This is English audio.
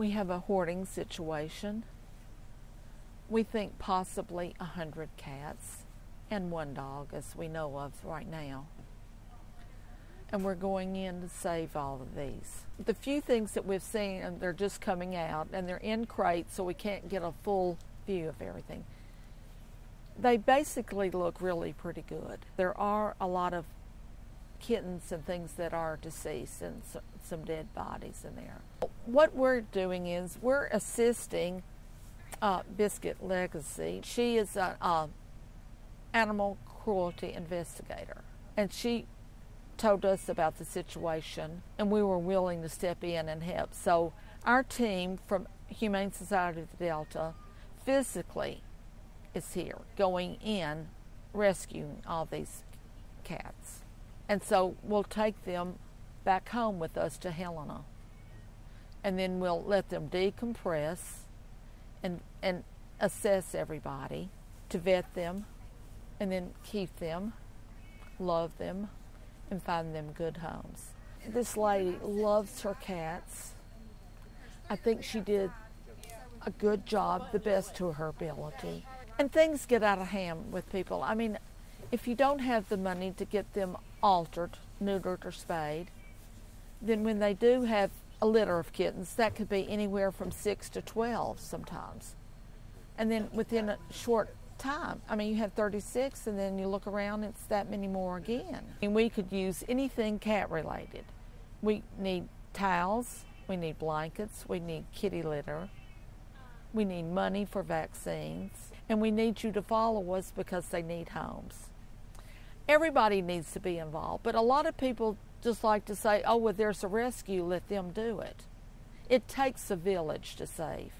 We have a hoarding situation. We think possibly a hundred cats and one dog, as we know of right now. And we're going in to save all of these. The few things that we've seen, and they're just coming out, and they're in crates, so we can't get a full view of everything. They basically look really pretty good. There are a lot of kittens and things that are deceased and some dead bodies in there. What we're doing is we're assisting uh, Biscuit Legacy. She is an animal cruelty investigator, and she told us about the situation, and we were willing to step in and help. So our team from Humane Society of the Delta physically is here, going in, rescuing all these cats. And so we'll take them back home with us to Helena. And then we'll let them decompress and, and assess everybody to vet them and then keep them, love them, and find them good homes. This lady loves her cats. I think she did a good job, the best to her ability. And things get out of hand with people. I mean, if you don't have the money to get them altered, neutered, or spayed, then when they do have a litter of kittens, that could be anywhere from six to 12 sometimes. And then within a short time, I mean, you have 36, and then you look around, it's that many more again. And we could use anything cat related. We need towels, we need blankets, we need kitty litter, we need money for vaccines, and we need you to follow us because they need homes. Everybody needs to be involved, but a lot of people just like to say, oh, well, there's a rescue, let them do it. It takes a village to save.